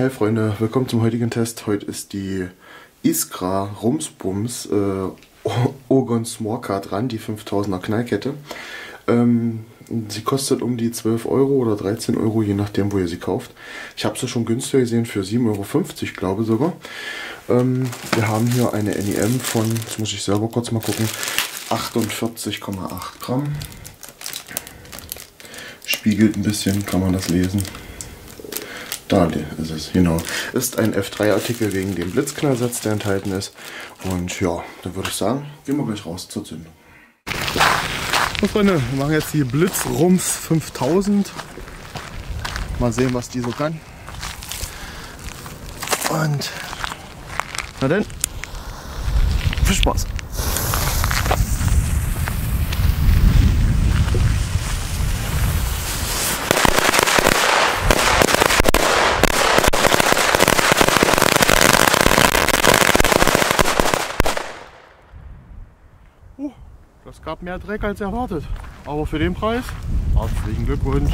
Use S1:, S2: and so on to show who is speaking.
S1: Hey Freunde, willkommen zum heutigen Test. Heute ist die Iskra Rumsbums äh, Ogon Smorka dran, die 5000er Knallkette. Ähm, sie kostet um die 12 Euro oder 13 Euro, je nachdem, wo ihr sie kauft. Ich habe sie schon günstiger gesehen für 7,50 Euro, glaube sogar. Ähm, wir haben hier eine NEM von, jetzt muss ich selber kurz mal gucken, 48,8 Gramm. Spiegelt ein bisschen, kann man das lesen. Da ist es, genau. Ist ein F3-Artikel wegen dem Blitzknallsatz, der enthalten ist. Und ja, dann würde ich sagen, gehen wir gleich raus zur Zündung. So Freunde, wir machen jetzt die Blitzrums 5000. Mal sehen, was die so kann. Und na denn, viel Spaß. Oh, das gab mehr Dreck als erwartet. Aber für den Preis, herzlichen Glückwunsch.